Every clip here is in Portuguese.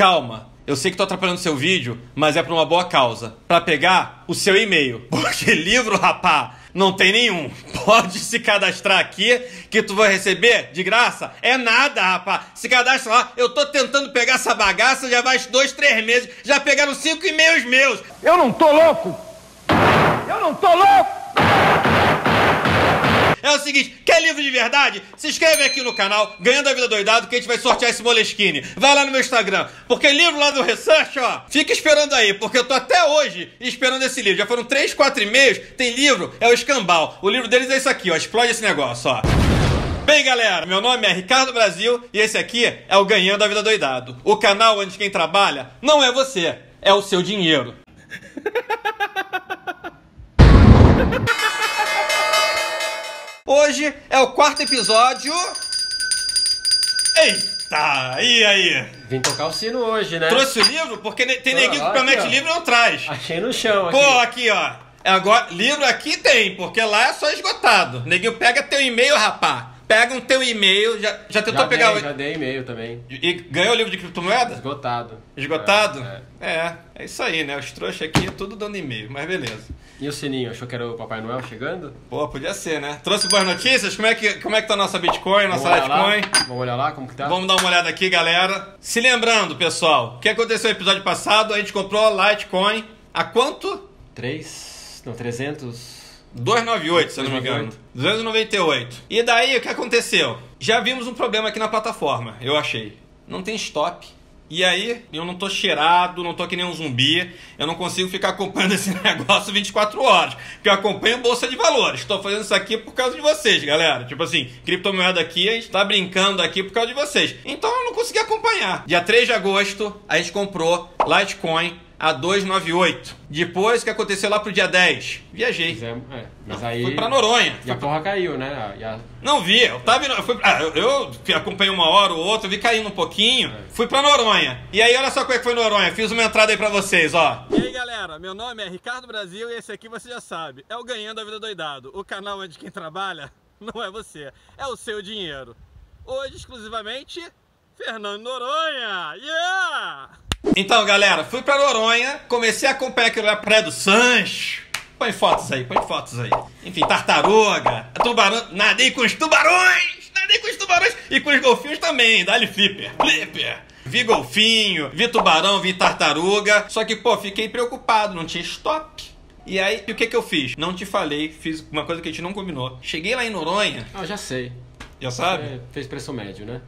calma. Eu sei que tô atrapalhando seu vídeo, mas é pra uma boa causa. Pra pegar o seu e-mail. Porque livro, rapá, não tem nenhum. Pode se cadastrar aqui que tu vai receber de graça. É nada, rapá. Se cadastra lá. Eu tô tentando pegar essa bagaça já vai dois, três meses. Já pegaram cinco e-mails meus. Eu não tô louco! Eu não tô louco! É o seguinte, quer livro de verdade? Se inscreve aqui no canal, Ganhando a Vida Doidado, que a gente vai sortear esse Moleskine. Vai lá no meu Instagram, porque livro lá do Research, ó, fica esperando aí, porque eu tô até hoje esperando esse livro. Já foram 3, 4 e-mails, tem livro, é o Escambau. O livro deles é isso aqui, ó, explode esse negócio, ó. Bem, galera, meu nome é Ricardo Brasil e esse aqui é o Ganhando a Vida Doidado. O canal onde quem trabalha não é você, é o seu dinheiro. Hoje é o quarto episódio. Eita, e aí? Vim tocar o sino hoje, né? Trouxe o livro? Porque tem neguinho que promete ó. livro e não traz. Achei no chão aqui. Pô, aqui, ó. É Agora, livro aqui tem, porque lá é só esgotado. Neguinho, pega teu e-mail, rapá. Pega um teu e-mail. Já, já tentou já pegar dei, o. já dei e-mail também. E ganhou o livro de criptomoeda? Esgotado. Esgotado? É, É, é isso aí, né? Os trouxas aqui, tudo dando e-mail, mas beleza. E o sininho? Achou que era o Papai Noel chegando? Pô, podia ser, né? Trouxe boas notícias? Como é que, como é que tá a nossa Bitcoin, nossa Vamos olhar lá? Litecoin? Vamos olhar lá como que tá? Vamos dar uma olhada aqui, galera. Se lembrando, pessoal, o que aconteceu no episódio passado? A gente comprou a Litecoin a quanto? 3... Não, 300... 298, se eu não me engano. 298. E daí, o que aconteceu? Já vimos um problema aqui na plataforma, eu achei. Não tem stop. E aí, eu não tô cheirado, não tô que nem um zumbi, eu não consigo ficar acompanhando esse negócio 24 horas. Porque eu acompanho Bolsa de Valores. Tô fazendo isso aqui por causa de vocês, galera. Tipo assim, criptomoeda aqui, a gente tá brincando aqui por causa de vocês. Então eu não consegui acompanhar. Dia 3 de agosto, a gente comprou Litecoin a 298. Depois, o que aconteceu lá pro dia 10? Viajei. Fizemos, é. Mas aí... Fui pra Noronha. E a porra caiu, né? A... Não vi, eu tava eu, fui, ah, eu, acompanhei uma hora ou outra, vi caindo um pouquinho, fui pra Noronha. E aí, olha só como é que foi Noronha, fiz uma entrada aí pra vocês, ó. E aí, galera, meu nome é Ricardo Brasil e esse aqui você já sabe, é o Ganhando a Vida Doidado, o canal onde quem trabalha não é você, é o seu dinheiro. Hoje, exclusivamente, Fernando Noronha, yeah! Então, galera, fui pra Noronha, comecei a acompanhar aquilo lá, Praia do Sancho. Põe fotos aí, põe fotos aí. Enfim, tartaruga, tubarão, nadei com os tubarões, nadei com os tubarões e com os golfinhos também, dá-lhe flipper, flipper. Vi golfinho, vi tubarão, vi tartaruga, só que, pô, fiquei preocupado, não tinha stop. E aí, o que que eu fiz? Não te falei, fiz uma coisa que a gente não combinou. Cheguei lá em Noronha, Ah, já sei. já sabe? É, fez preço médio, né?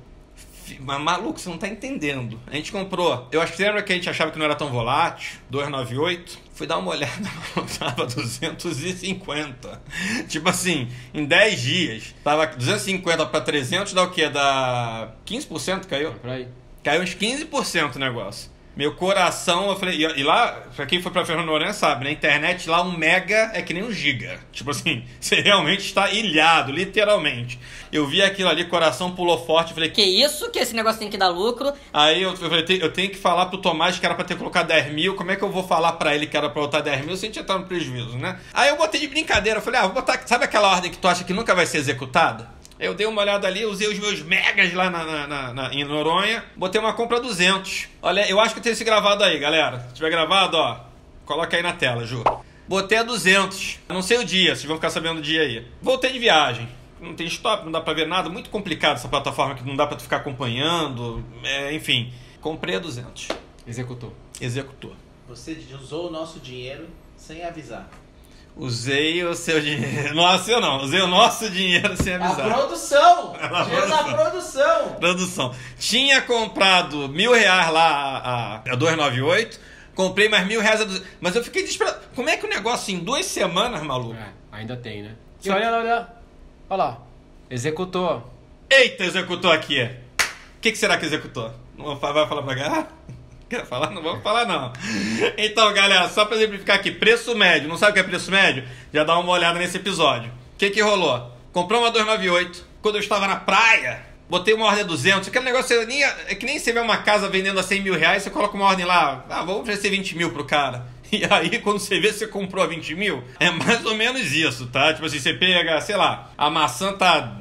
Mas maluco, você não tá entendendo. A gente comprou. Eu acho que lembra que a gente achava que não era tão volátil? 298. Fui dar uma olhada, tava 250. Tipo assim, em 10 dias, tava 250 pra 300, dá o quê? Dá 15% caiu? Caiu uns 15% o negócio. Meu coração, eu falei, e, e lá, pra quem foi pra Fernando Noronha sabe, na internet lá um mega é que nem um giga. Tipo assim, você realmente está ilhado, literalmente. Eu vi aquilo ali, coração pulou forte, eu falei, Que isso, que esse negócio tem que dar lucro. Aí eu, eu falei, "Tem- eu tenho que falar pro Tomás que era pra ter colocado 10 mil. Como é que eu vou falar pra ele que era pra botar 10 mil se a gente já tá no prejuízo, né? Aí eu botei de brincadeira. Eu falei, ah, vou botar. Sabe aquela ordem que tu acha que nunca vai ser executada? Eu dei uma olhada ali, usei os meus megas lá na, na- na- na- em Noronha, botei uma compra 200. Olha, eu acho que tem esse gravado aí, galera. Se tiver gravado, ó, coloca aí na tela, Ju. Botei a 200. Eu não sei o dia, vocês vão ficar sabendo o dia aí. Voltei de viagem. Não tem stop, não dá pra ver nada. Muito complicado essa plataforma que não dá pra tu ficar acompanhando. É, enfim, comprei a 200. Executou. Executou. Você usou o nosso dinheiro sem avisar. Usei o seu dinheiro. Nossa, eu não. Usei o nosso dinheiro sem A avisar. produção! A Dinheiro da produção! Produção. Tinha comprado mil reais lá a, a 298. Comprei mais mil reais a 200. Mas eu fiquei desesperado. Como é que o negócio em duas semanas, maluco? É, ainda tem, né? E olha lá, olha lá. Olha lá. Executou. Eita, executou aqui. O que, que será que executou? Não vai vai falar pra cá? Quer falar? Não vamos falar, não. Então, galera, só pra exemplificar aqui, preço médio. Não sabe o que é preço médio? Já dá uma olhada nesse episódio. O que que rolou? Comprou uma 298. Quando eu estava na praia, botei uma ordem a 200. Aquele negócio é, nem- é que nem você vê uma casa vendendo a 100 mil reais, você coloca uma ordem lá, ah, vou oferecer 20 mil pro cara. E aí, quando você vê, você comprou a 20 mil. É mais ou menos isso, tá? Tipo assim, você pega, sei lá, a maçã tá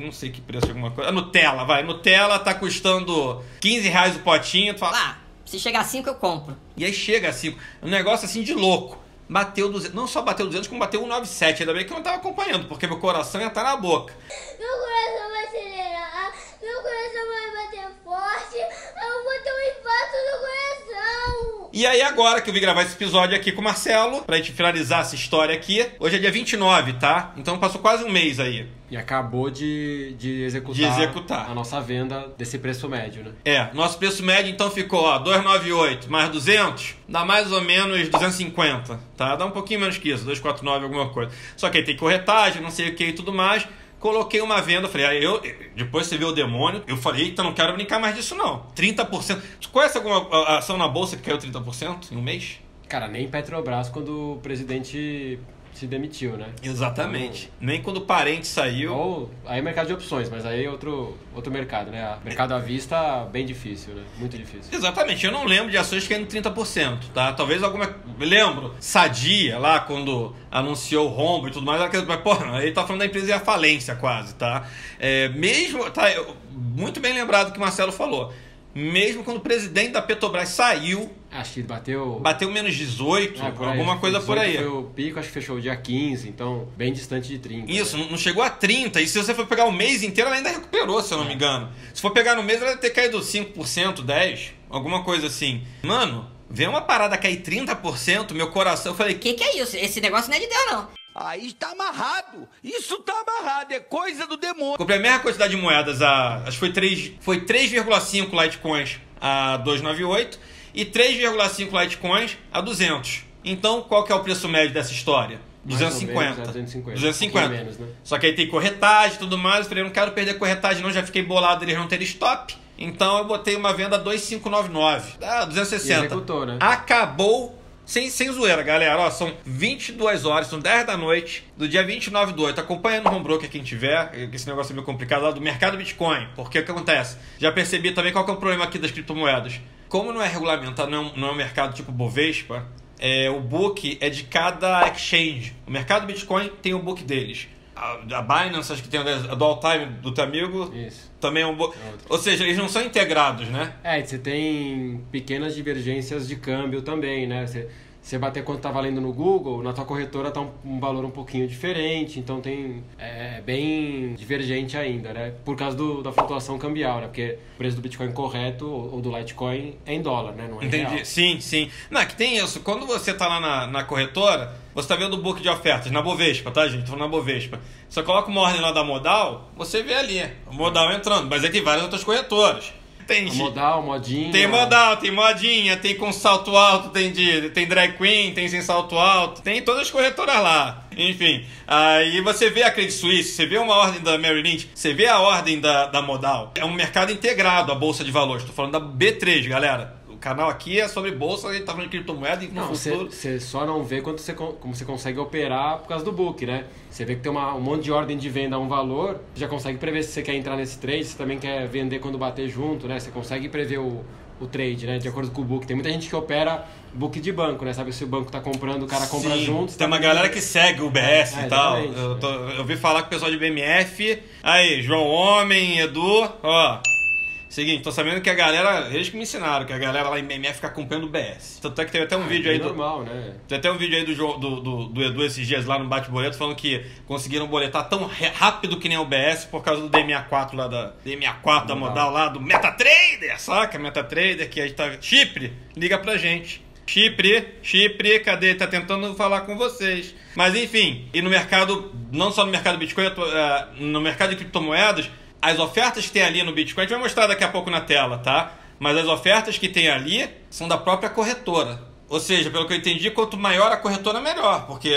não sei que preço alguma coisa. A Nutella, vai. Nutella tá custando 15 reais o potinho. Tu fala, Ah, se chegar a 5 eu compro. e aí chega assim, um negócio assim de louco. Bateu 200, não só bateu 200, como bateu 197. Ainda bem que eu não tava acompanhando, porque meu coração ia estar na boca. Meu coração vai acelerar, meu coração vai bater forte, eu vou ter um infarto no coração. E aí agora que eu vim gravar esse episódio aqui com o Marcelo, pra gente finalizar essa história aqui. Hoje é dia 29, tá? Então passou quase um mês aí. E acabou de, de, executar De executar. a nossa venda desse preço médio, né? É, nosso preço médio então ficou, ó, 298 mais 200, dá mais ou menos 250, tá? Dá um pouquinho menos que isso, 249 alguma coisa. Só que aí tem corretagem, não sei o que e tudo mais. Coloquei uma venda, falei, aí eu, depois você vê o demônio, eu falei, eita, não quero brincar mais disso não. 30%. Tu conhece alguma ação na bolsa que caiu 30% em um mês? Cara, nem Petrobras quando o presidente se demitiu, né? Exatamente. Nem quando o parente saiu. Ou aí é mercado de opções, mas aí é outro, outro mercado, né? Mercado à vista, bem difícil, né? Muito difícil. Exatamente, eu não lembro de ações caindo 30%, tá? Talvez alguma. Lembro, Sadia, lá quando anunciou o rombo e tudo mais, mas, porra, aí tá falando da empresa e a falência quase, tá? É, mesmo. Tá, eu- muito bem lembrado que o Marcelo falou. Mesmo quando o presidente da Petrobras saiu, Acho que bateu. bateu menos 18, É, aí. alguma coisa por 18 aí. Foi o pico, acho que fechou o dia 15, então bem distante de 30. Isso, não não chegou a 30. E se você for pegar o mês inteiro, ela ainda recuperou, se eu não me engano. Se for pegar no mês, ela deve ter caído 5%, 10%, alguma coisa assim. Mano, vê uma parada cair 30%, meu coração. Eu falei, Que que é isso? Esse negócio não é de Deus, não. Aí tá amarrado. Isso tá amarrado. É coisa do demônio. comprei a mesma quantidade de moedas, a, acho que foi 3, foi 3,5 Litecoins a 298 e 3,5 Litecoins a 200. Então, qual que é o preço médio dessa história? Mais ou 250. menos, é, 250. 250. Um pouquinho menos, né? Só que aí tem corretagem e tudo mais. Eu falei, não quero perder corretagem, não. Já fiquei bolado eles não terem stop. Então eu botei uma venda a 2,599. Ah, 260. E executou, né? Acabou. Sem, sem zoeira, galera. Ó, são 22 horas, são 10 da noite do dia 29 do 8. Acompanha no home broker quem tiver, esse negócio é meio complicado, lá do mercado Bitcoin. Porque o que acontece? Já percebi também qual que é o problema aqui das criptomoedas. Como não é regulamentado, não, não é um mercado tipo Bovespa, é, o book é de cada exchange. O mercado Bitcoin tem o book deles. A, a Binance, acho que tem a do All Time do teu amigo, Isso. também é um book. É. Ou seja, eles não são integrados, né? É, você tem pequenas divergências de câmbio também, né? Você, você bater quanto tá valendo no Google, na tua corretora tá um, um valor um pouquinho diferente, então tem é bem divergente ainda, né? Por causa do, da flutuação cambial, né? Porque o preço do Bitcoin correto ou ou do Litecoin é em dólar, né? Não é em Entendi. real. Sim, sim. Não, é que tem isso. Quando você tá lá na, na corretora, você tá vendo o book de ofertas na Bovespa, tá, gente? Tô falando na Bovespa. Você coloca uma ordem lá da modal, você vê ali o modal entrando. Mas aí tem várias outras corretoras. Tem, A modal, modinha. tem modal, tem modinha, tem com salto alto, tem, de, tem drag queen, tem sem salto alto, tem todas as corretoras lá. Enfim, aí você vê a Credit Suisse, você vê uma ordem da Merrill Lynch, você vê a ordem da, da modal. É um mercado integrado, a Bolsa de Valores. Tô falando da B3, galera. O canal aqui é sobre bolsa, a gente tá falando de criptomoeda e no Não, você, só não vê quando você, como você consegue operar por causa do book, né? Você vê que tem uma, um monte de ordem de venda a um valor, já consegue prever se você quer entrar nesse trade, se também quer vender quando bater junto, né? Você consegue prever o, o trade, né? De acordo com o book. Tem muita gente que opera book de banco, né? Sabe se o banco tá comprando, o cara compra Sim, junto. Tem tá uma galera que segue o BS É, e tal. Eu, tô- eu ouvi falar com o pessoal de BMF. Aí, João Homem, Edu, ó. Seguinte, tô sabendo que a galera, eles que me ensinaram, que a galera lá em BMF fica acompanhando o BS. Tanto é que teve até um vídeo É aí do. normal, né? Tem até um vídeo aí do, do, do, do Edu esses dias lá no Bate Boleto falando que conseguiram boletar tão rápido que nem o BS por causa do DMA4 lá da. DMA4 da modal lá, do MetaTrader, saca? MetaTrader, que a gente tá. Chipre, liga pra gente. Chipre, Chipre, cadê? Tá tentando falar com vocês. Mas enfim, e no mercado, não só no mercado Bitcoin, eh, no mercado de criptomoedas, as ofertas que tem ali no Bitcoin, a gente vai mostrar daqui a pouco na tela, tá? Mas as ofertas que tem ali são da própria corretora. Ou seja, pelo que eu entendi, quanto maior a corretora, melhor. Porque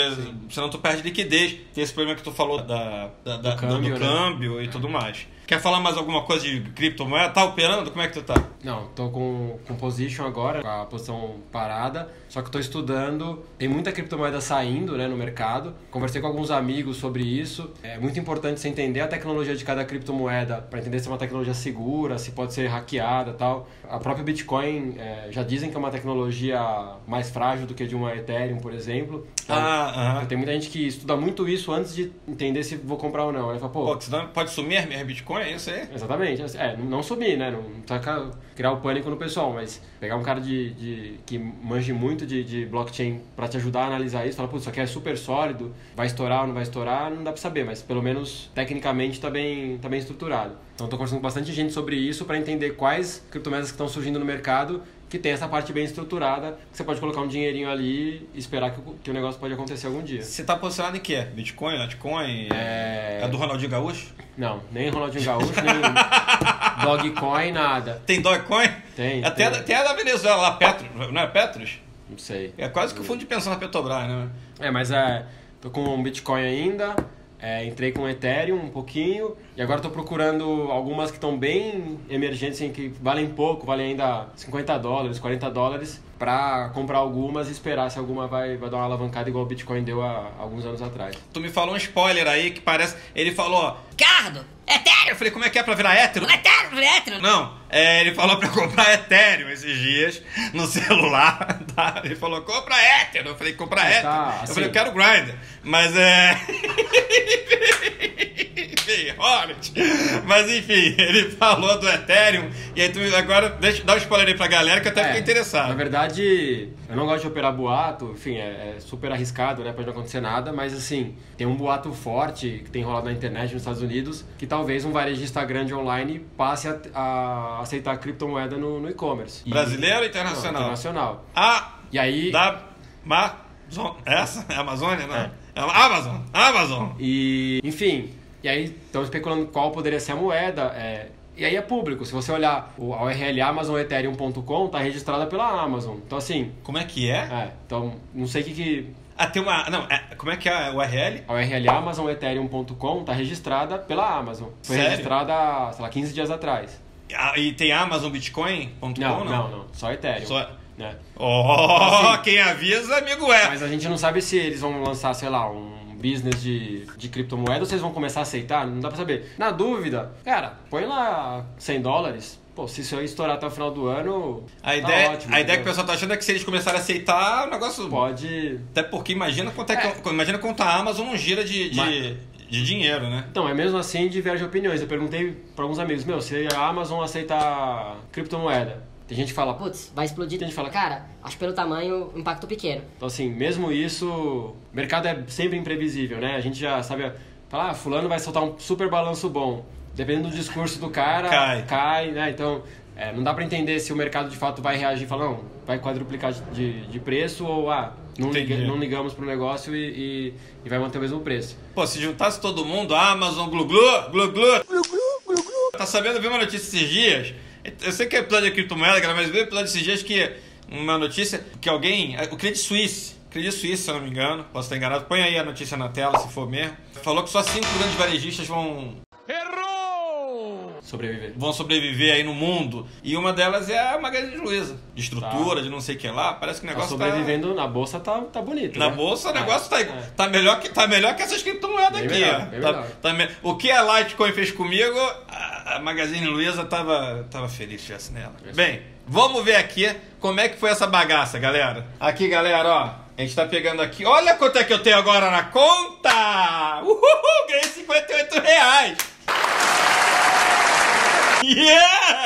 senão tu perde liquidez. Tem esse problema que tu falou da, da- da- do, câmbio, do né? câmbio e tudo mais. Quer falar mais alguma coisa de criptomoeda? Tá operando? Como é que tu tá? Não, tô com, com position agora, com a posição parada, só que tô estudando. Tem muita criptomoeda saindo né, no mercado. Conversei com alguns amigos sobre isso. É muito importante você entender a tecnologia de cada criptomoeda para entender se é uma tecnologia segura, se pode ser hackeada tal. A própria Bitcoin é, já dizem que é uma tecnologia mais frágil do que de uma Ethereum, por exemplo. Então, Ah, aham. Tem muita gente que estuda muito isso antes de entender se vou comprar ou não. Aí fala, pô, Pô, pode sumir as minhas Bitcoin, é isso aí? Exatamente. É, não- subir, né? Não precisa ca- criar o pânico no pessoal, mas pegar um cara de, de que manje muito de, de blockchain pra te ajudar a analisar isso, falar, putz, isso aqui é super sólido, vai estourar ou não vai estourar, não dá pra saber, mas pelo menos tecnicamente tá bem, tá bem estruturado. Então tô conversando com bastante gente sobre isso pra entender quais criptomoedas que estão surgindo no mercado que tem essa parte bem estruturada, que você pode colocar um dinheirinho ali e esperar que, o- que o negócio pode acontecer algum dia. Você tá posicionado em quê? Bitcoin, Litecoin? É... É do Ronaldinho Gaúcho? Não, nem Ronaldinho Gaúcho, nem Dogcoin, nada. Tem Dogecoin? Tem, Até, tem. até a da Venezuela lá, Petro, não é Petros? Não sei. É quase que o fundo de pensão da Petrobras, né? É, mas é, tô com um Bitcoin ainda, é, entrei com Ethereum um pouquinho, e agora tô procurando algumas que estão bem emergentes, assim, que valem pouco, valem ainda 50 dólares, 40 dólares, pra comprar algumas e esperar se alguma vai, vai dar uma alavancada igual o Bitcoin deu há alguns anos atrás. Tu me falou um spoiler aí que parece. Ele falou. Ricardo, Ethereum, Eu falei, como é que é pra virar hétero? Ethereum, Ethereum. Não, é, ele falou pra eu comprar Ethereum esses dias no celular. Tá? Ele falou, compra hétero. Eu falei, compra hétero. tá, eu assim. falei, eu quero Grindr. Mas é. Mas enfim, ele falou do Ethereum. E aí tu agora deixa, dá um spoiler aí pra galera que eu até É, fiquei interessado. Na verdade, eu não gosto de operar boato, enfim, é, é super arriscado, né? Pode não acontecer nada, mas assim, tem um boato forte que tem rolado na internet nos Estados Unidos que talvez um varejista grande online passe a, a aceitar criptomoeda no, no e-commerce. Brasileiro ou Não, internacional? internacional. Ah, E aí. da Amazon. Essa? É a Amazônia? Não. É. É. a Amazon. Amazon. E, enfim, e aí estão especulando qual poderia ser a moeda. é, e aí é público. Se você olhar o, a URL amazonethereum.com, tá registrada pela Amazon. Então, assim, Como é que é? é, então, não sei o que que. Ah, tem uma. Não, é- como é que é a URL? A URL amazonethereum.com tá registrada pela Amazon. Foi Sério? registrada, sei lá, 15 dias atrás. Ah, E tem AmazonBitcoin.com? Não, não, não, Só Ethereum. Só- Né? Oh, Assim. quem avisa, amigo é. Mas a gente não sabe se eles vão lançar, sei lá, um business de, de criptomoeda eles vão começar a aceitar, não dá pra saber. Na dúvida, cara, põe lá 100 dólares. Pô, se isso aí estourar até o final do ano, A tá ideia, ótimo, a ideia que o pessoal tá achando é que se eles começarem a aceitar, o negócio. Pode... Até porque imagina quanto é, que- imagina quanto a Amazon não gira de, de, Mas- de dinheiro, né? Então, é mesmo assim diverge opiniões. Eu perguntei pra alguns amigos, meu, se a Amazon aceitar criptomoeda, tem gente que fala, Putz, vai explodir. Tem gente que fala- Cara, acho pelo tamanho, impacto pequeno. Então, assim, mesmo isso, o mercado é sempre imprevisível, né? A gente já sabe, fala, ah, fulano vai soltar um super balanço bom. Dependendo do discurso do cara, Cai. cai né? Então, é, não dá pra entender se o mercado de fato vai reagir e falar, não, vai quadruplicar de, de preço ou, ah, não, liga- não ligamos pro negócio e, e, e vai manter o mesmo preço. Pô, se juntasse todo mundo, Amazon, Glu Glu, Glu Glu, Glu Glu, Glu Glu. Tá sabendo, viu uma notícia esses dias? Eu sei que é episódio de criptomoeda, galera, mas viu episódio esses dias que uma notícia que alguém, o Credit Suisse, Credit Suisse, se eu não me engano, posso estar enganado, põe aí a notícia na tela se for mesmo, falou que só cinco grandes varejistas vão, Sobreviver. vão sobreviver aí no mundo. E uma delas é a Magazine Luiza, de estrutura, Tá. de não sei o que lá. Parece que o Tá negócio tá. sobrevivendo na bolsa tá, tá bonito. Na né? bolsa o É, negócio tá, é. tá, melhor que, tá melhor que essas criptomoedas Bem aqui. melhor, ó. Tá- melhor. tá me- O que a Litecoin fez comigo, a, a Magazine Luiza tava, tava feliz se tivesse nela. Bem, vamos ver aqui como é que foi essa bagaça, galera. Aqui, galera, ó. A gente tá pegando aqui. Olha quanto é que eu tenho agora na conta! Uhul! Ganhei 58 reais! Yeah!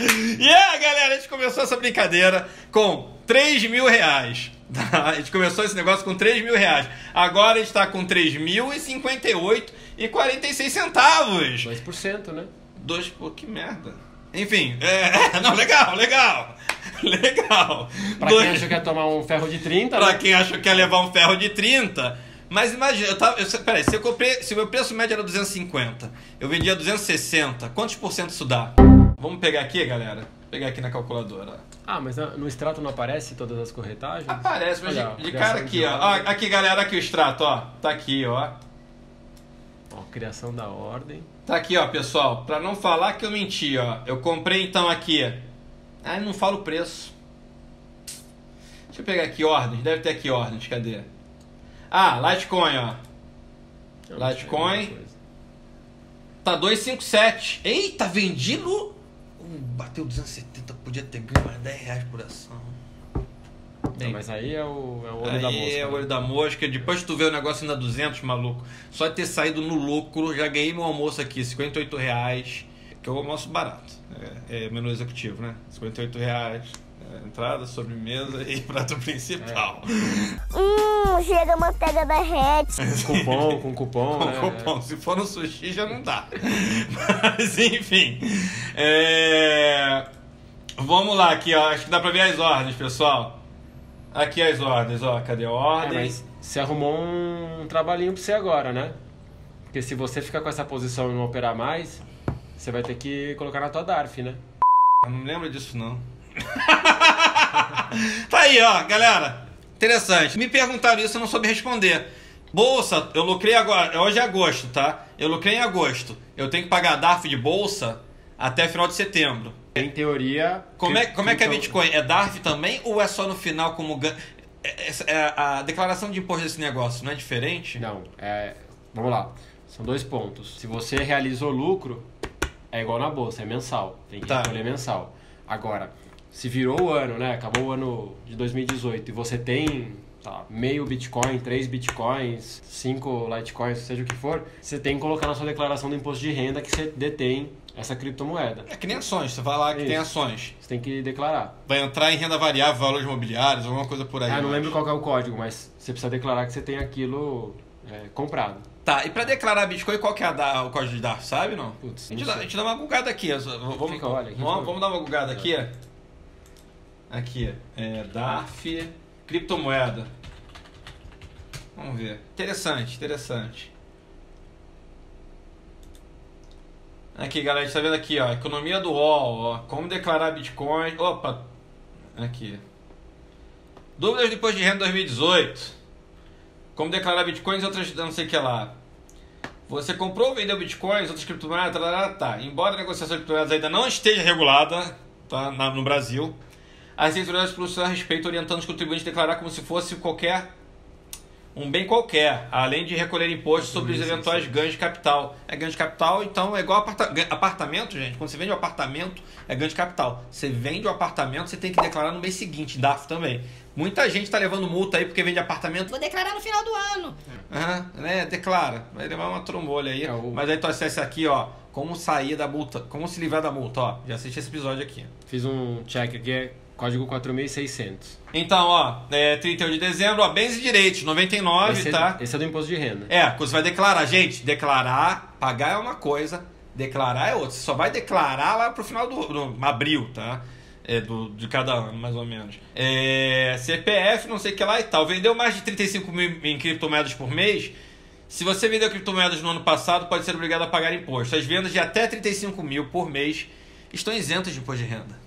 yeah, galera, a gente começou essa brincadeira com 3 mil reais. A gente começou esse negócio com 3 mil reais. Agora a gente tá com 3.058 e 46 centavos. 2%, né? Dois, pô, que merda. Enfim, é, não, legal, legal. Legal. Pra Dois- quem achou que ia tomar um ferro de 30, Pra né? quem achou que ia levar um ferro de 30. Mas imagina, eu tava. Eu, peraí, se eu comprei. Se o meu preço médio era 250, eu vendia 260, quantos por cento isso dá? Vamos pegar aqui, galera? Vou pegar aqui na calculadora. Ah, mas no extrato não aparece todas as corretagens? Aparece, mas Olha, de, de cara aqui, ó. ó. Aqui, galera, aqui o extrato, ó. Tá aqui, ó. Ó, criação da ordem. Tá aqui, ó, pessoal. Pra não falar que eu menti, ó. Eu comprei então aqui. Ah, eu não falo o preço. Deixa eu pegar aqui ordens. Deve ter aqui ordens. Cadê? Ah, Litecoin, ó. Eu Litecoin. Tá 257. Eita, vendi no. Uh, bateu 270, podia ter ganho mais 10 reais por ação. Não, mas aí é o, é o olho da Aí mosca. é o né? olho da mosca. Depois que tu vê o negócio ainda 200, maluco. Só de ter saído no lucro, já ganhei meu almoço aqui, 58 reais. Que é o almoço barato. É, é menu executivo, né? 58 reais. É, entrada, sobremesa e prato principal. Hum, chega a manteiga derrete. Cupom, com cupom, Com né? cupom. Se for no sushi já não dá. Mas enfim. É... Vamos lá aqui, ó. Acho que dá pra ver as ordens, pessoal. Aqui as ordens, ó. Cadê a É, ordem? mas você arrumou um trabalhinho pra você agora, né? Porque se você ficar com essa posição e não operar mais, você vai ter que colocar na tua DARF, né? Eu não lembro disso, não. tá aí, ó, galera. Interessante. Me perguntaram isso, eu não soube responder. Bolsa, eu lucrei agora. Hoje é agosto, tá? Eu lucrei em agosto. Eu tenho que pagar DARF de bolsa até final de setembro. Em teoria. Como é, como é que é Bitcoin? É DARF também ou é só no final como ganho? É, é- é a declaração de imposto desse negócio não é diferente? Não, é. Vamos lá. São dois pontos. Se você realizou lucro, é igual na bolsa, é mensal. Tem que Tá. recolher mensal. Agora, se virou o ano, né? Acabou o ano de 2018 e você tem tá, meio Bitcoin, três Bitcoins, cinco Litecoins, seja o que for, você tem que colocar na sua declaração do imposto de renda que você detém essa criptomoeda. É que nem ações. Você vai lá que tem Isso. ações. Você tem que declarar. Vai entrar em renda variável, valores imobiliários, alguma coisa por aí. Ah, não eu lembro acho. qual é o código, mas você precisa declarar que você tem aquilo é, comprado. Tá, e pra declarar Bitcoin, qual que é a da- o código de DARF, sabe não? Putz, a, gente dá, a gente dá uma gugada aqui. Vamos, Fica, olha, aqui vamos, vamos dar uma gugada aqui. Aqui, é DARF, criptomoeda. Vamos ver. Interessante, interessante. Aqui, galera, a gente tá vendo aqui, ó. Economia do UOL, ó. Como declarar Bitcoin. Opa! Aqui. Dúvidas depois de renda 2018. Como declarar bitcoins e outras não sei o que lá. Você comprou ou vendeu bitcoins, outras criptomoedas, tá, tá, tá. Embora a negociação de criptomoedas ainda não esteja regulada tá, na- no Brasil, as autoridades pronunciaram a respeito, orientando os contribuintes a declarar como se fosse qualquer um bem qualquer, além de recolher impostos sobre os eventuais ganhos de capital. É ganho de capital, então é igual aparta apartamento, gente. Quando você vende um apartamento, é ganho de capital. Você vende o apartamento, você tem que declarar no mês seguinte, DAF também. Muita gente está levando multa aí porque vende apartamento. Vou declarar no final do ano. Aham, né? Declara. Vai levar uma trombolha aí. É, o- Mas aí tu acessa aqui, ó. Como sair da multa. Como se livrar da multa, ó. Já assisti esse episódio aqui. Fiz um check aqui, código 4600. Então, ó, é 31 de dezembro, ó, bens e direitos, 99, Esse, tá? é, esse é do imposto de renda. É, você vai declarar, gente, declarar, pagar é uma coisa, declarar é outra. Você só vai declarar lá pro final do, do abril, tá? É, do, de cada ano, mais ou menos. É, CPF, não sei o que lá e tal. Vendeu mais de 35 mil em criptomoedas por mês. Se você vendeu criptomoedas no ano passado, pode ser obrigado a pagar imposto. As vendas de até 35 mil por mês estão isentas de imposto de renda.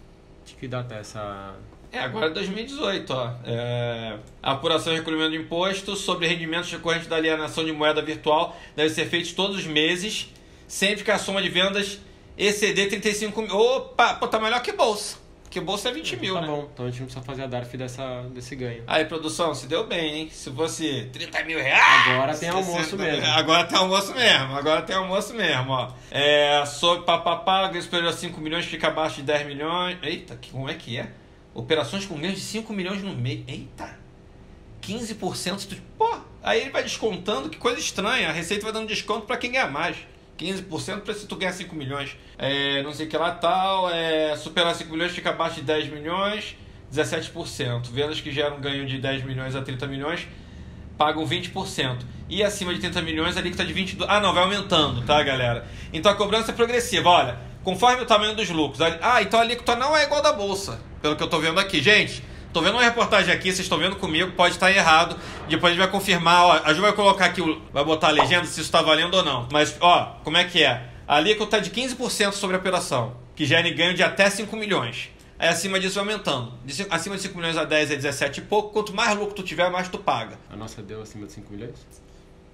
Que data essa. É, agora é 2018, ó. É, apuração e recolhimento de imposto sobre rendimentos decorrentes da alienação de moeda virtual deve ser feito todos os meses, sempre que a soma de vendas exceder 35 mil. Opa, pô, tá melhor que bolsa. Porque bolsa é 20 mil, tá né? bom, então a gente não precisa fazer a DARF dessa, desse ganho. Aí, produção, se deu bem, hein? Se fosse 30 mil reais. Agora tem almoço 60 mesmo. Agora tem almoço mesmo. Agora tem almoço mesmo, ó. É, sobre papapá, ganho superior a 5 milhões fica abaixo de 10 milhões. Eita, como é que é? Operações com ganhos de 5 milhões no mês. Eita! 15% tu, pô, aí ele vai descontando, que coisa estranha. A Receita vai dando desconto pra quem ganha mais. 15% pra se tu ganhar 5 milhões. É, não sei o que lá tal. É, superar 5 milhões fica abaixo de 10 milhões, 17%. Vendas que geram ganho de 10 milhões a 30 milhões pagam 20%. E acima de 30 milhões, a alíquota de 22%. Ah, não, vai aumentando, tá, galera? Então a cobrança é progressiva. Olha, conforme o tamanho dos lucros. Ah, então a alíquota não é igual da bolsa, pelo que eu tô vendo aqui. Gente, tô vendo uma reportagem aqui, vocês estão vendo comigo, pode estar errado. Depois a gente vai confirmar, ó, a Ju vai colocar aqui, vai botar a legenda se isso tá valendo ou não. Mas, ó, como é que é? A alíquota é de 15% sobre a operação, que gera ganho de até 5 milhões. Aí acima disso vai aumentando. De cinco- acima de 5 milhões a 10 é 17 e pouco. Quanto mais lucro tu tiver, mais tu paga. A nossa deu acima de 5 milhões?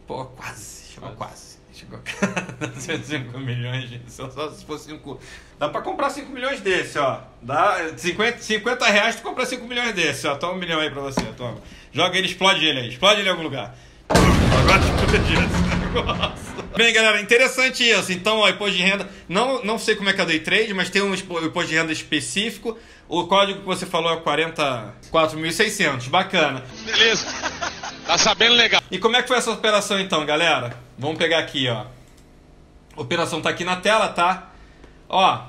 Pô, quase. Chegou quase. Chegou a 5 milhões, gente. Só, só se for 5. Dá pra comprar 5 milhões desse, ó. Dá 50, 50 reais tu compra 5 milhões desse, ó. Toma um milhão aí pra você, toma. Joga ele, explode ele aí. Explode ele em algum lugar. Agora explode esse negócio. Bem, galera, interessante isso. Então, ó, imposto de renda. Não, não sei como é que é o day trade, mas tem um imposto de renda específico. O código que você falou é 44.600. Bacana. Beleza. Tá sabendo legal. E como é que foi essa operação então, galera? Vamos pegar aqui, ó. A operação tá aqui na tela, tá? Ó.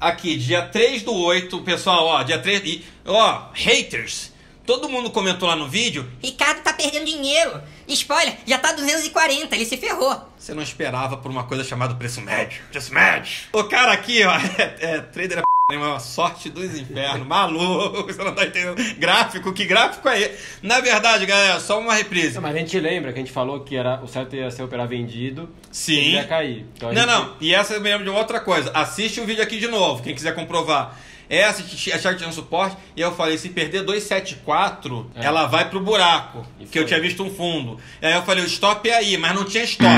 Aqui, dia 3 do 8, pessoal, ó, dia 3. E, ó, haters. Todo mundo comentou lá no vídeo. Ricardo tá perdendo dinheiro. Spoiler, já tá 240, ele se ferrou. Você não esperava por uma coisa chamada preço médio. Preço médio. O cara aqui, ó, é, é trader é. Uma sorte dos infernos, maluco, você não tá entendendo. Gráfico, que gráfico é esse? Na verdade, galera, só uma reprise. Não, mas a gente lembra que a gente falou que era, o certo ia ser operar vendido Sim. e ia cair. Então Não, gente- não. E essa eu me lembro de outra coisa. Assiste o vídeo aqui de novo, quem quiser comprovar. Essa achar que tinha um suporte, e eu falei, se perder 274, É. ela vai pro buraco. E que eu tinha visto um fundo. E aí eu falei, o stop é aí, mas não tinha stop.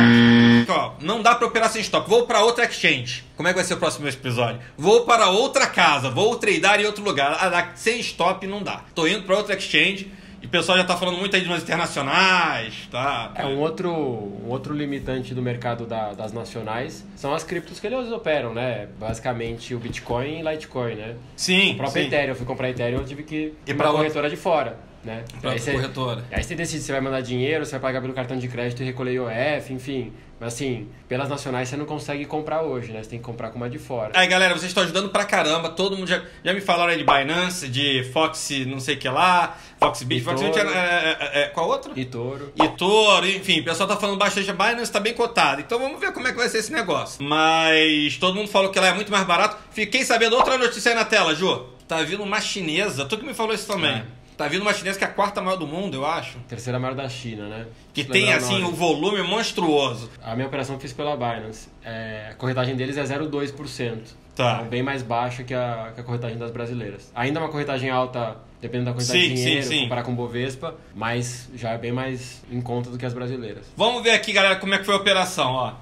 Ó, não dá pra operar sem stop. Vou pra outra exchange. Como é que vai ser o próximo episódio? Vou para outra casa, vou tradear em outro lugar. Ah, Sem stop não dá. Tô indo pra outra exchange. E o pessoal já tá falando muito aí de umas internacionais, tá? É um outro, um outro limitante do mercado da- das nacionais são as criptos que eles operam, né? Basicamente o Bitcoin e Litecoin, né? Sim, O próprio sim. Ethereum, eu fui comprar Ethereum, eu tive que ir E pra outra- corretora de fora, né? Pra Aí outra você- corretora. Aí você decide se vai mandar dinheiro, se vai pagar pelo cartão de crédito e recolher IOF, enfim. Mas assim, pelas nacionais você não consegue comprar hoje, né? Você tem que comprar com uma de fora. Aí, galera, vocês estão ajudando pra caramba. Todo mundo já, já me falaram aí de Binance, de Fox, não sei o que lá, Foxbit. Foxbit, é, é, é, é, qual outro? E touro. E Toro, enfim, o pessoal tá falando bastante. A Binance tá bem cotado. Então vamos ver como é que vai ser esse negócio. Mas todo mundo falou que ela é muito mais barato. Fiquei sabendo outra notícia aí na tela, Ju. Tá vindo uma chinesa. Tu que me falou isso também. É. Tá vindo uma chinesa que é a quarta maior do mundo, eu acho. Terceira maior da China, né? Que tem, assim, o nome. volume monstruoso. A minha operação eu fiz pela Binance. É, a corretagem deles é 0,2%. Tá. Então, bem mais baixa que a, que a corretagem das brasileiras. Ainda é uma corretagem alta, dependendo da quantidade Sim, de sim, dinheiro, sim. comparar com o Bovespa, mas já é bem mais em conta do que as brasileiras. Vamos ver aqui, galera, como é que foi a operação, ó.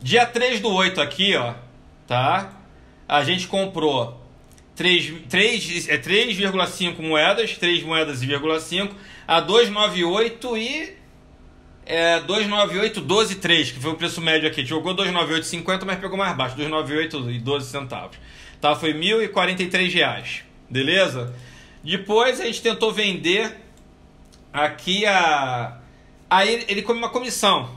Dia 3 do 8 aqui, ó, tá? A gente comprou 3, 3, é 3,5 moedas, 3 moedas e 0,5 a 298 e é 298 12 3, que foi o preço médio aqui. Jogou 298,50, mas pegou mais baixo, 298 e 12 centavos. Tá, foi 1.043 reais. Beleza? Depois a gente tentou vender aqui a Aí ele, ele come uma comissão,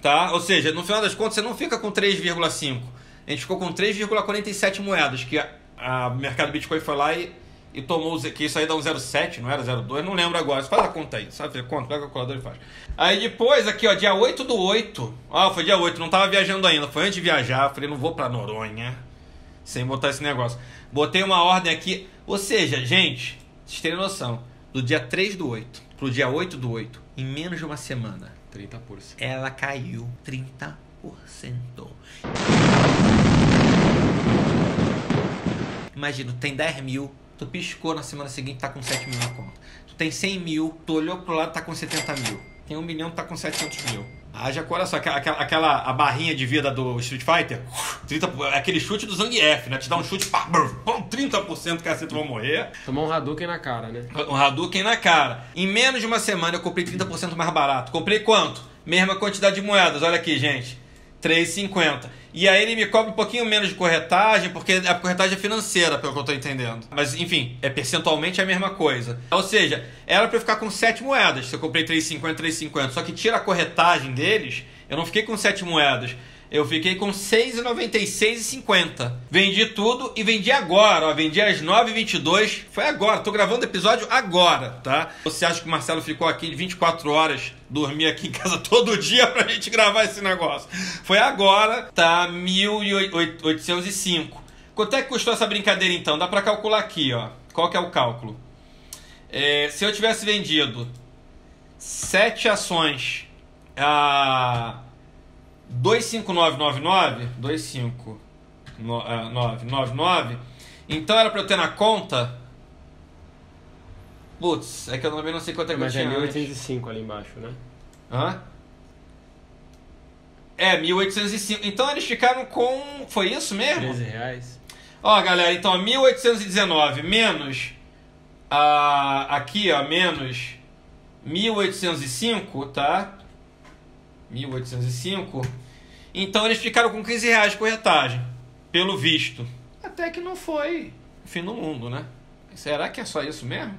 tá? Ou seja, no final das contas você não fica com 3,5. A gente ficou com 3,47 moedas, que a, a mercado Bitcoin foi lá e, e tomou os que isso aí dá um 0,7, não era 0,2, não lembro agora. Você faz a conta aí, sabe? Conta, pega a calculadora e faz. Aí depois, aqui ó, dia 8 do 8. Ó, foi dia 8, não tava viajando ainda, foi antes de viajar. Falei, não vou pra Noronha sem botar esse negócio. Botei uma ordem aqui, ou seja, gente, vocês terem noção, do dia 3 do 8 pro dia 8 do 8, em menos de uma semana, 30%. ela caiu 30%. Imagina, tu tem 10 mil, tu piscou na semana seguinte, tá com 7 mil na conta. Tu tem 100 mil, tu olhou pro lado, tá com 70 mil. Tem 1 milhão, tá com 700 mil. Haja coração, aquela, aquela, aquela a barrinha de vida do Street Fighter, 30, aquele chute do Zangief, né? Te dá um chute, pá, brr, pum, 30% cacete vão morrer. Tomou um Hadouken na cara, né? Um Hadouken na cara. Em menos de uma semana eu comprei 30% mais barato. Comprei quanto? Mesma quantidade de moedas. Olha aqui, gente. 3,50. E aí ele me cobra um pouquinho menos de corretagem, porque a corretagem é financeira, pelo que eu tô entendendo. Mas enfim, é percentualmente a mesma coisa. Ou seja, era pra eu ficar com 7 moedas. Se eu comprei 3,50, 3,50. Só que tira a corretagem deles, eu não fiquei com 7 moedas. Eu fiquei com 6,96,50. Vendi tudo e vendi agora, ó. Vendi às 9h22. Foi agora, tô gravando o episódio agora, tá? Você acha que o Marcelo ficou aqui 24 horas, dormir aqui em casa todo dia pra gente gravar esse negócio? Foi agora, tá? 1.805. Quanto é que custou essa brincadeira então? Dá pra calcular aqui, ó. Qual que é o cálculo? É, se eu tivesse vendido 7 ações a 25999, 25999, então era pra eu ter na conta. Putz, é que eu também não sei quanto é que Mas eu é tinha. antes. 1805 ali embaixo, né? Hã? É, 1805. Então eles ficaram com. Foi isso mesmo? 13 reais. Ó, galera, então ó, 1819 menos. a aqui, ó, menos 1805, tá? 1805. Então eles ficaram com 15 reais de corretagem, pelo visto. Até que não foi fim do mundo, né? Será que é só isso mesmo?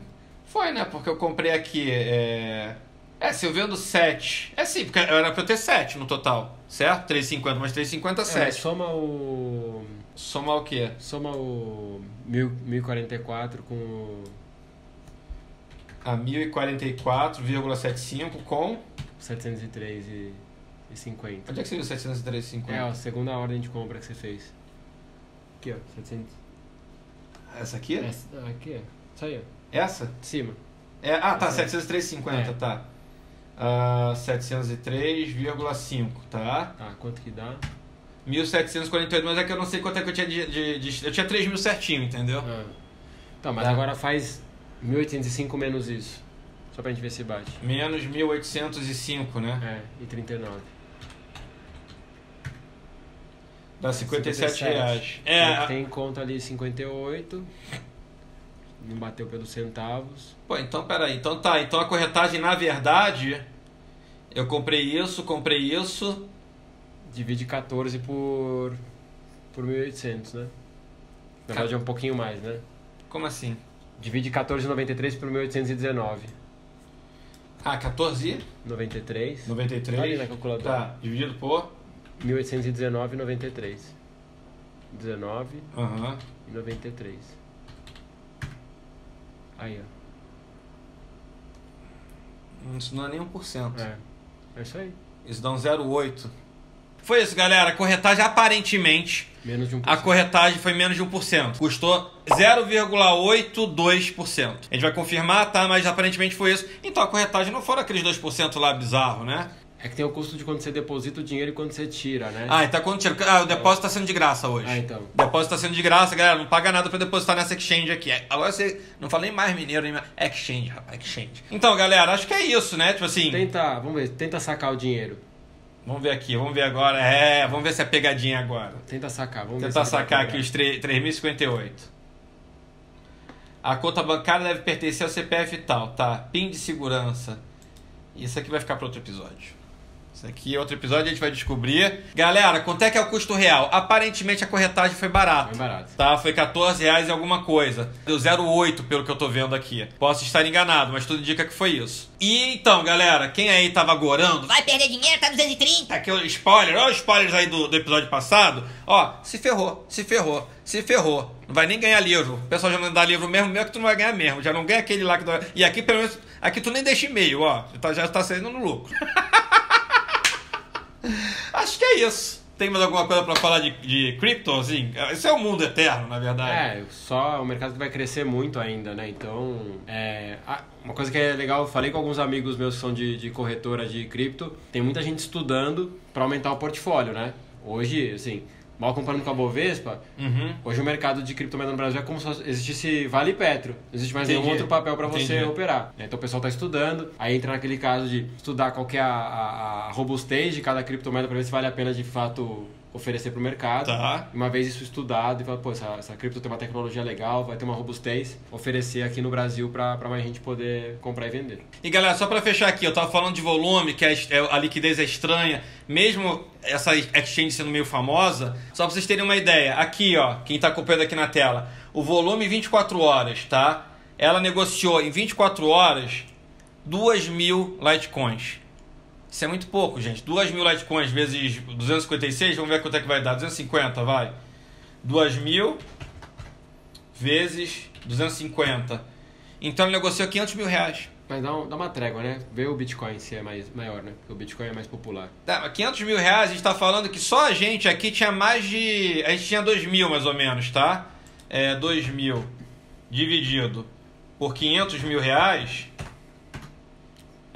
Foi, né? Porque eu comprei aqui. É, é se eu vendo 7. É sim, porque era pra eu ter 7 no total, certo? 3,50 mais 3,50 É, 7. soma o. Somar o quê? Soma o. 1044 com o A 1044,75 com. 703 e, e 50. Onde é que você viu 703,50? É, ó, a segunda ordem de compra que você fez. Aqui, ó. 700. Essa aqui? Essa, aqui, ó. Isso aí, ó. Essa? De cima. É, ah, tá, Essa aí. 703,50, É. tá. Ah, 703,5, tá? Tá, quanto que dá? 1748, mas é que eu não sei quanto é que eu tinha de. de, de- eu tinha 3 mil certinho, entendeu? Ah. Tá, mas Tá. agora faz 1805 menos isso. Só pra gente ver se bate. Menos 1805, né? É, e 39. Dá 57 57. reais. Tem- É, Tem conta ali 58. Não bateu pelos centavos. pô, então peraí. Então tá, então a corretagem, na verdade, eu comprei isso, comprei isso. Divide 14 por. por 1.800, né? Na verdade é um pouquinho mais, né? Como assim? Divide 14,93 por 1.819. Ah, 14? 93. 93. Tá ali na calculadora. Tá, dividido por. 1819,93. 19 Aham. e 93. Aí, ó. Isso não é nem 1%. É. É isso aí. Isso dá um 0,8. Foi isso, galera. A corretagem aparentemente. Menos de 1%. A corretagem foi menos de 1%. Custou 0,82%. A gente vai confirmar, tá? Mas aparentemente foi isso. Então a corretagem não foram aqueles 2% lá bizarro, né? É que tem o custo de quando você deposita o dinheiro e quando você tira, né? Ah, então quando tira. Ah, o depósito tá sendo de graça hoje. Ah, então. O depósito tá sendo de graça, galera. Não paga nada pra depositar nessa exchange aqui. É, Agora você não fala nem mais mineiro, nem mais. Exchange, rapaz, exchange. Então, galera, acho que é isso, né? Tipo assim. Tenta, vamos ver, tenta sacar o dinheiro. Vamos ver aqui, vamos ver agora. É, vamos ver se é pegadinha agora. Tenta sacar, vamos Tentar se vai sacar aqui os 3 3.058. A conta bancária deve pertencer ao CPF e tal, tá? PIN de segurança. Isso aqui vai ficar para outro episódio. Isso aqui é outro episódio, a gente vai descobrir. Galera, quanto é que é o custo real? Aparentemente a corretagem foi barata. Foi barato. Tá, foi 14 reais e alguma coisa. Deu 0,8 pelo que eu tô vendo aqui. Posso estar enganado, mas tudo indica que foi isso. E então, galera, quem aí tava gorando, Vai perder dinheiro, tá 230. Aqui o spoiler, olha os spoilers aí do, do episódio passado. Ó, se ferrou, se ferrou, se ferrou. Não vai nem ganhar livro. O pessoal já não dá livro mesmo, mesmo que tu não vai ganhar mesmo. Já não ganha aquele lá que tu. E aqui, pelo menos, aqui tu nem deixa e-mail, ó. Tá- já tá saindo no lucro. Acho que é isso. Tem mais alguma coisa pra falar de, de cripto, assim? Isso é o mundo eterno, na verdade. É, só um mercado que vai crescer muito ainda, né? Então, é, uma coisa que é legal, eu falei com alguns amigos meus que são de, de corretora de cripto, tem muita gente estudando para aumentar o portfólio, né? Hoje, assim, mal comparando com a Bovespa, Uhum. hoje o mercado de criptomoeda no Brasil é como se existisse Vale Petro. Não existe mais Entendi. nenhum outro papel para você Entendi. operar. né? Então o pessoal está estudando, aí entra naquele caso de estudar qual que é a, a, a robustez de cada criptomoeda para ver se vale a pena de fato oferecer para o mercado. Tá. Uma vez isso estudado e falar, pô, essa, essa cripto tem uma tecnologia legal, vai ter uma robustez, oferecer aqui no Brasil para mais gente poder comprar e vender. E galera, só pra fechar aqui, eu tava falando de volume, que é- é- a liquidez é estranha, mesmo essa exchange sendo meio famosa, só pra vocês terem uma ideia, aqui ó, quem tá acompanhando aqui na tela, o volume em 24 horas, tá? Ela negociou em 24 horas 2 mil Litecoins. Isso é muito pouco, gente. 2 mil Litecoins vezes 256, vamos ver quanto é que vai dar. 250, vai. 2 mil vezes 250. Então ele negociou 500 mil reais. Mas dá, um- dá uma trégua, né? Ver o Bitcoin se é mais, maior, né? Porque o Bitcoin é mais popular. Tá, mas 500 mil reais, a gente tá falando que só a gente aqui tinha mais de. A gente tinha 2 mil mais ou menos, tá? É, 2 mil dividido por 500 mil reais,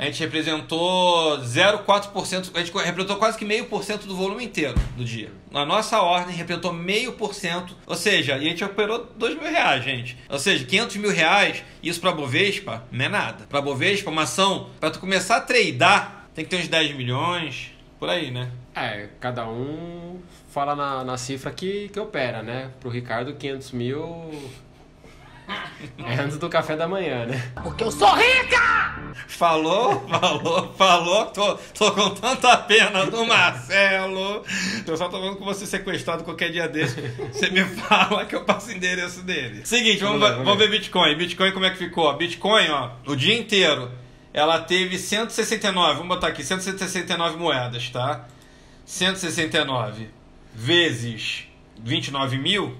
a gente representou 0,4%. A gente representou quase que meio por cento do volume inteiro do dia. Na nossa ordem, representou meio por cento. Ou seja, e a gente operou 2 mil reais, gente. Ou seja, 500 mil reais, isso pra Bovespa, não é nada. Pra Bovespa, uma ação, pra tu começar a tradar, tem que ter uns 10 milhões. Por aí, né? É, cada um fala na, na cifra que, que opera, né? Pro Ricardo, 500 mil é antes do café da manhã, né? Porque eu sou rica! Falou, falou, falou. Tô, tô com tanta pena do Marcelo. Eu só tô falando com você sequestrado qualquer dia desse. Você me fala que eu passo o endereço dele. Seguinte, vamos, Vamos lá, ver, vamos vamos ver Bitcoin. Bitcoin como é que ficou? Bitcoin, ó, o dia inteiro. Ela teve 169, vamos botar aqui, 169 moedas, tá? 169 vezes 29 mil.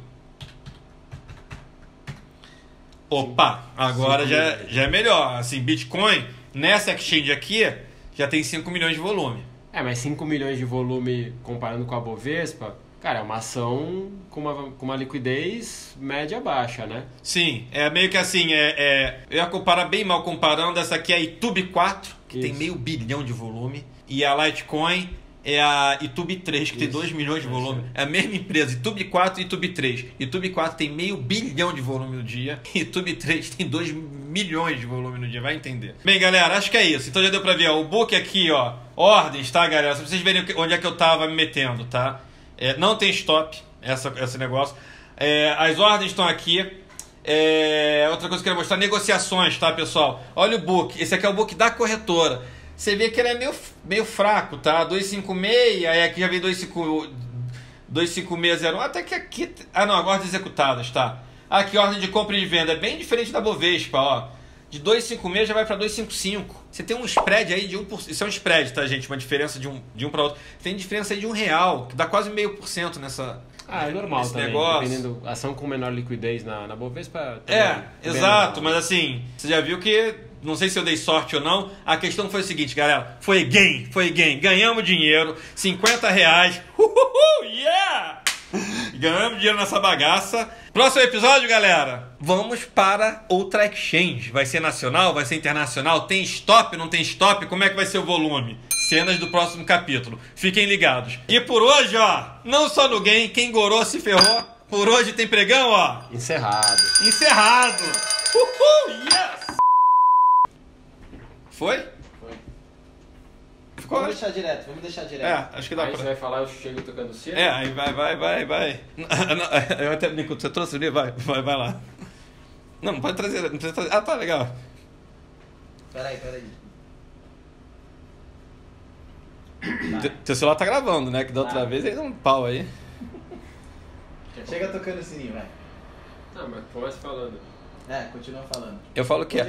Opa, agora já, milhões. já é melhor. Assim, Bitcoin, nessa exchange aqui, já tem 5 milhões de volume. É, mas 5 milhões de volume comparando com a Bovespa, cara, é uma ação com uma, com uma liquidez média baixa, né? Sim, é meio que assim, é, é- eu ia comparar bem mal comparando, essa aqui é a YouTube 4, que tem Isso. meio bilhão de volume, e a Litecoin é a YouTube 3, que tem Isso. 2 milhões de volume. É a mesma empresa, YouTube 4 e YouTube 3. YouTube 4 tem meio bilhão de volume no dia, YouTube 3 tem 2 milhões de volume no dia, vai entender. Bem, galera, acho que é isso. Então já deu pra ver, ó, o book aqui, ó, ordens, tá, galera? Só pra vocês verem onde é que eu tava me metendo, tá? É, não tem stop, essa, esse negócio. É, as ordens estão aqui. É, outra coisa que eu queria mostrar, negociações, tá, pessoal? Olha o book. Esse aqui é o book da corretora. Você vê que ele é meio, meio fraco, tá? 256, aí aqui já vem 25 25601, até que aqui... Ah, não, agora executadas, tá? Aqui, ordem de compra e de venda. É bem diferente da Bovespa, ó. De 256 já vai para 255. Você tem um spread aí de 1%. Isso é um spread, tá, gente? Uma diferença de um, de um para outro. Tem diferença aí de um real, que dá quase meio por cento nessa... Ah, é normal também, negócio. dependendo, ação com menor liquidez na, na Bovespa... É, é exato, normal. mas assim, você já viu que, não sei se eu dei sorte ou não, a questão foi o seguinte, galera, foi gain, foi gain, ganhamos dinheiro, 50 reais, uhul, yeah! Ganhamos dinheiro nessa bagaça. Próximo episódio, galera, vamos para outra exchange. Vai ser nacional, vai ser internacional, tem stop, não tem stop, como é que vai ser o volume? Cenas do próximo capítulo. Fiquem ligados. E por hoje, ó, não só no game, quem gorou se ferrou. Por hoje tem pregão, ó. Encerrado. Encerrado! Uhul! Yes! Foi? Foi. Ficou? Vamos deixar direto, vamos deixar direto. É, acho que dá Aí você pra. vai falar, eu chego tocando cena? É, aí vai, vai, vai, vai. Não, Eu até brinco, você trouxe o livro? Vai, vai, vai lá. Não, não pode trazer, não precisa trazer. Ah, tá legal. Peraí, peraí. Te- Teu celular tá gravando, né? Que da outra Tá. vez ele deu um pau aí. Chega tocando o sininho, vai. Não, mas começa falando. É, continua falando. Eu falo que é.